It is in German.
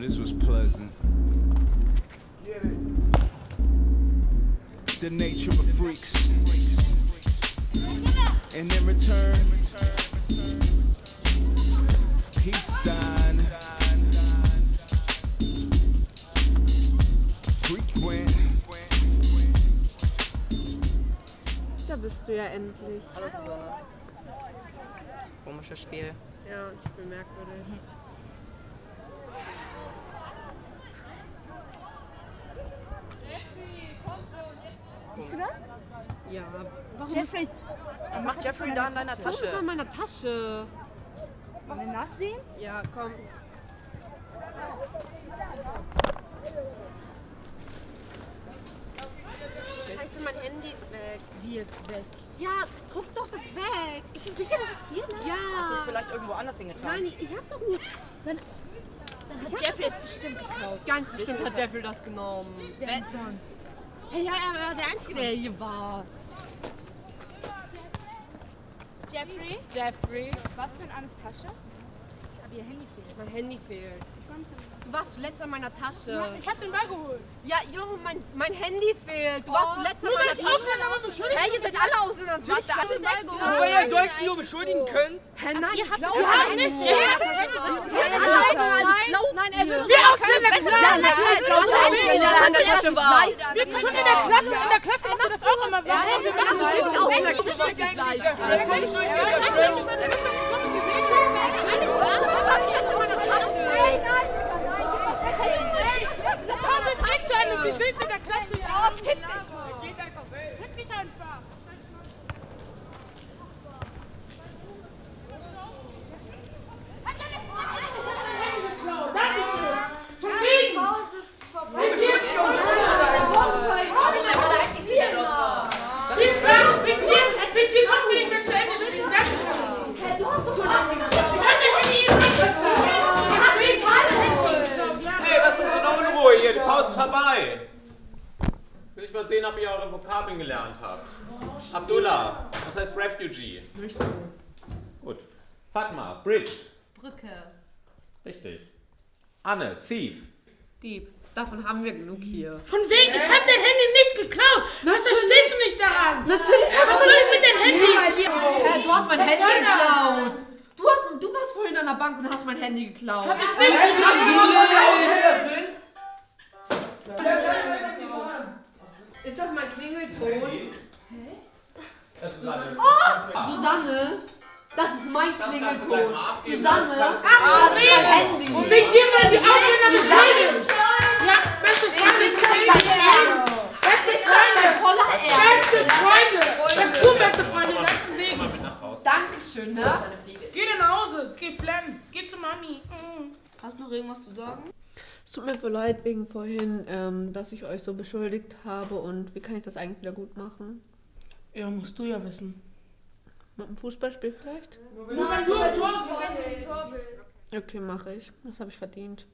this was pleasant. The nature of freaks. And in return, peace sign. Frequent. Da bist du ja endlich. Komisches Spiel. Ja, ich bin merkwürdig. Ja, warum Jeffrey, Was macht Jeffrey da in deiner Warum ist er in Tasche? meiner Tasche? wollen wir nachsehen? Ja, komm. Scheiße, mein Handy ist weg. Wie jetzt weg? Ja, guck doch das weg. Bist du sicher, dass es hier lag? Hast du es Ja. vielleicht irgendwo anders hingetan? Nein, ich hab doch nur. Dann hat Jeffrey es bestimmt geklaut. Ganz bestimmt hat Jeffrey das genommen. Wer sonst? Hey, ja, er war der Einzige, der hier war. Jeffrey, Jeffrey, was denn Annes Tasche? Aber ihr Handy fehlt. mein Handy fehlt. Du warst zuletzt an meiner Tasche. Ich hab den Ball geholt. Ja, Junge, mein, mein Handy fehlt. Du warst zuletzt an Nur weil meiner ich Tasche. Ausländer aber beschuldigt Hey, ihr seid alle Ausländer. Natürlich du alle den Ball geholt. Nur weil ihr Deutschen nur beschuldigen könnt? Hä, nein, ich glaube Wir haben nichts Nein, nein, er würde Wir Ausländer Ja, natürlich. Wir sind schon in der Klasse. In der Klasse macht ihr das auch immer. Warum? Wir machen das Natürlich auch. auch der Küche was nicht leisten. Warum ist nicht so eine? Wir sind in der Klasse. Ja, fick dich. Geht einfach weg. Fick dich einfach. Dankeschön. Von wegen. Vielen Dank. Wegen wegen dir konnten wir nicht mehr zu Ende spielen. Dankeschön. Ich hab dein Handy eben nicht. Er hat wegen beide Handy. Hey, was ist das für eine Unruhe hier? Die Pause ist vorbei. Will ich mal sehen, ob ihr eure Vokabeln gelernt habt. Abdullah, was heißt Refugee? Gut. Fatma, Bridge. Brücke. Richtig. Anne, Thief. Dieb. Davon haben wir genug hier. Von wegen, ich hab dein Handy nicht geklaut. Was verstehst du nicht daran? Natürlich. Was soll ich Handy? Hä, du hast mein Handy geklaut. Du, hast, du warst vorhin an der Bank und hast mein Handy geklaut. Hab ich nicht Ist das mein Klingelton? Oh! Susanne, das ist mein Klingelton. Susanne, Ach, ah, das ist mein. Handy. Und wegen dir werden die Ausländer beschuldigt. Dankeschön, ne? Geh dann nach Hause. Geh Flams. Geh zu Mami. Mhm. Hast du noch irgendwas zu sagen? Es tut mir voll leid wegen vorhin, ähm, dass ich euch so beschuldigt habe und wie kann ich das eigentlich wieder gut machen? Ja, musst du ja wissen. Mit einem Fußballspiel vielleicht? Nur weil du ein Tor willst. Okay, mache ich. Das habe ich verdient.